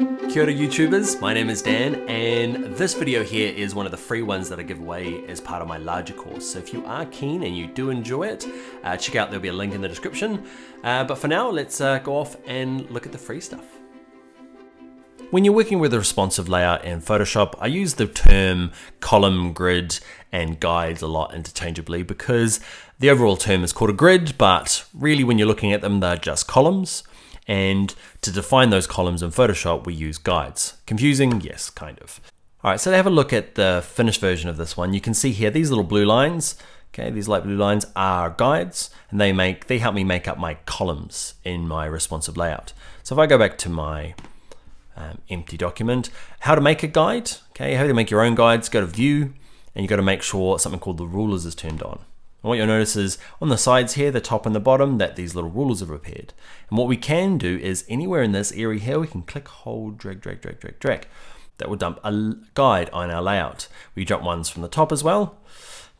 Kia ora YouTubers, my name is Dan and this video here is one of the free ones that I give away as part of my larger course. So if you are keen and you do enjoy it, uh, check out, there'll be a link in the description. Uh, but for now, let's uh, go off and look at the free stuff. When you're working with a responsive layout in Photoshop, I use the term column, grid, and guides a lot interchangeably because the overall term is called a grid, but really when you're looking at them, they're just columns. And to define those columns in Photoshop, we use guides. Confusing? Yes, kind of. All right, so to have a look at the finished version of this one, you can see here, these little blue lines, okay, these light blue lines are guides, and they make they help me make up my columns in my responsive layout. So if I go back to my um, empty document, how to make a guide, okay, how to make your own guides, go to view, and you got to make sure something called the rulers is turned on. And what you'll notice is on the sides here, the top and the bottom, that these little rulers have appeared. And what we can do is anywhere in this area here, we can click, hold, drag, drag, drag, drag, drag. That will dump a guide on our layout. We drop ones from the top as well.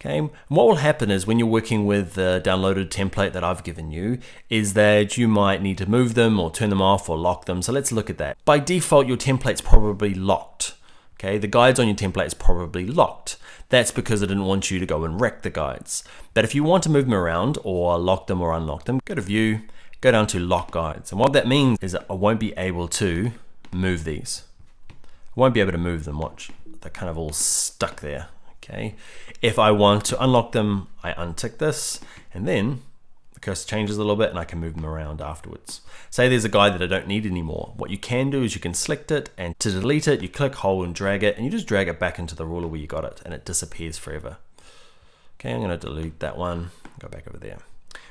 Okay, and what will happen is when you're working with the downloaded template that I've given you, is that you might need to move them or turn them off or lock them. So let's look at that. By default, your template's probably locked. Okay, the guides on your template is probably locked. That's because I didn't want you to go and wreck the guides. But if you want to move them around or lock them or unlock them, go to view, go down to lock guides. And what that means is that I won't be able to move these. I won't be able to move them, watch. They're kind of all stuck there, okay? If I want to unlock them, I untick this and then the cursor changes a little bit and I can move them around afterwards. Say there's a guide that I don't need anymore. What you can do is you can select it and to delete it, you click hold and drag it and you just drag it back into the ruler where you got it and it disappears forever. Okay, I'm gonna delete that one, go back over there.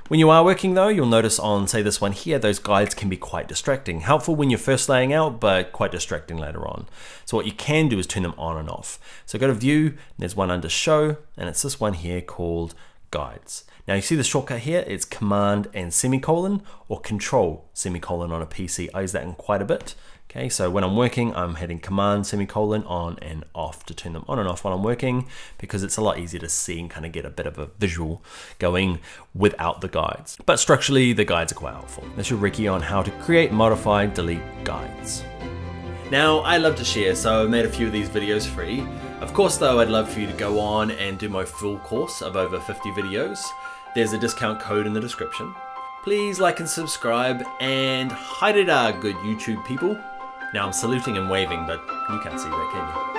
When you are working though, you'll notice on say this one here, those guides can be quite distracting. Helpful when you're first laying out, but quite distracting later on. So what you can do is turn them on and off. So go to view, and there's one under show, and it's this one here called guides. Now you see the shortcut here, it's command and semicolon or control semicolon on a PC. I use that in quite a bit. Okay, so when I'm working, I'm hitting command semicolon on and off to turn them on and off while I'm working because it's a lot easier to see and kind of get a bit of a visual going without the guides. But structurally, the guides are quite helpful. That's your Ricky on how to create, modify, delete guides. Now, I love to share, so I've made a few of these videos free. Of course though, I'd love for you to go on and do my full course of over 50 videos. There's a discount code in the description. Please like and subscribe, and hi da good YouTube people. Now I'm saluting and waving, but you can't see that, can you?